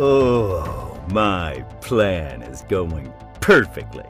Oh, my plan is going perfectly.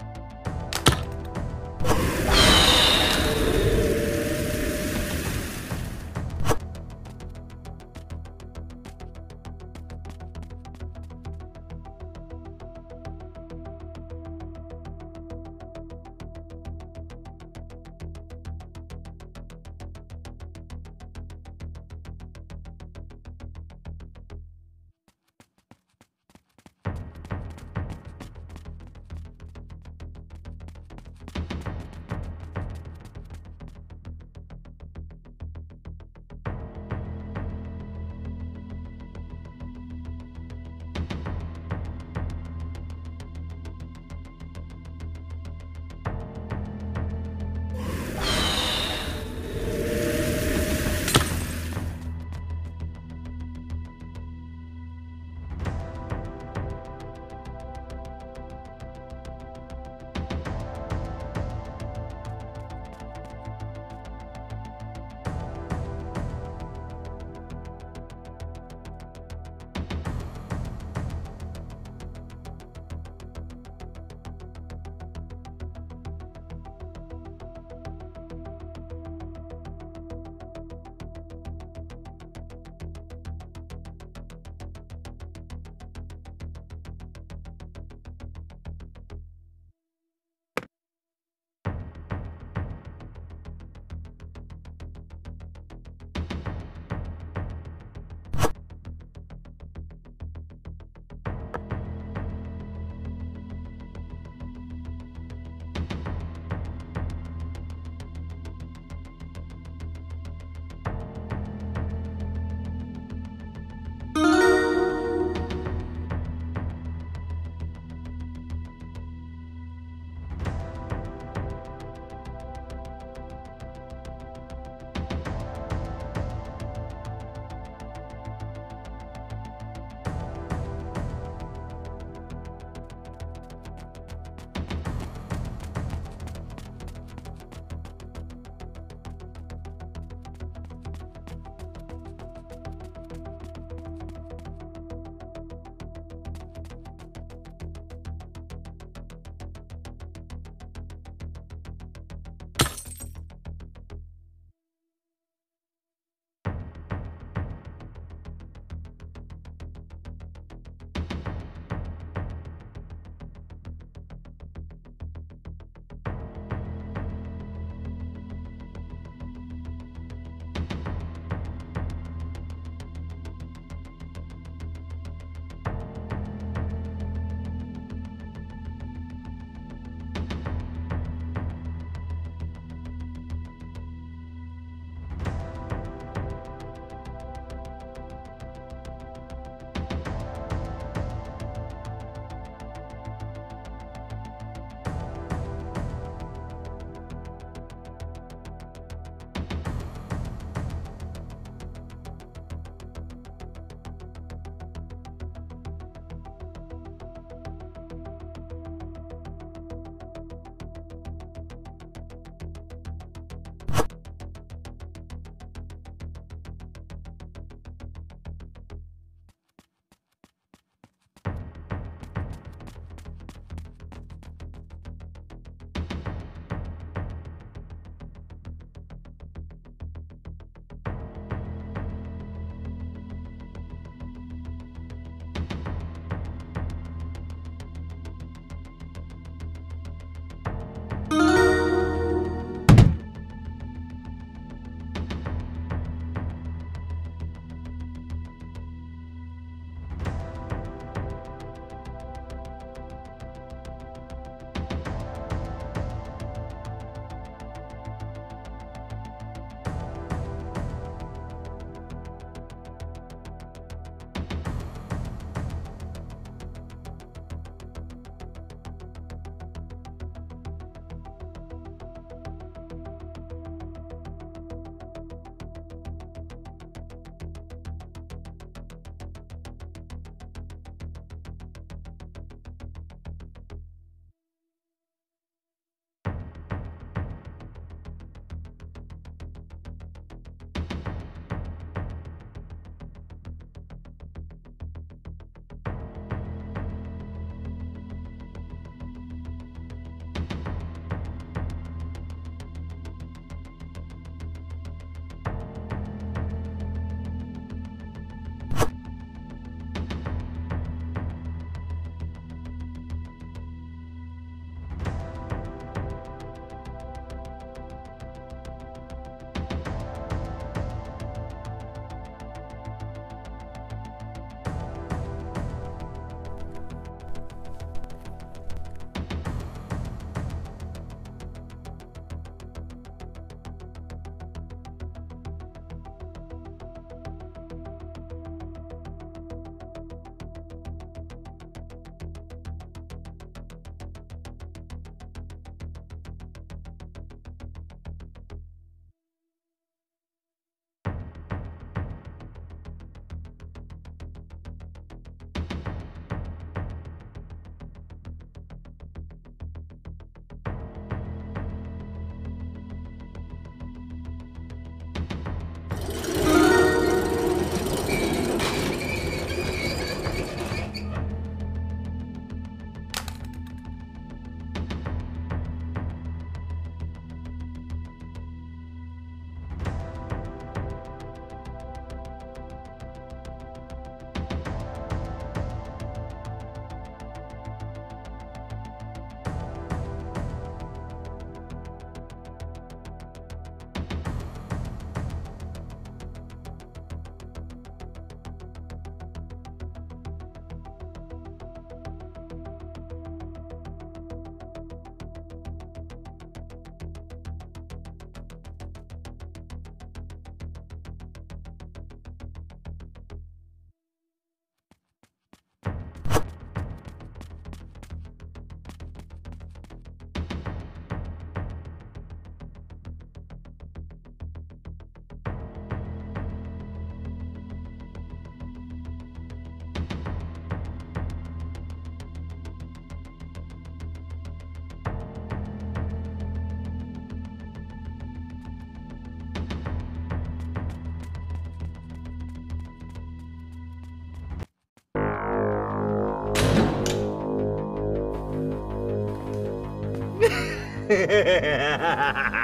¡He he he he he!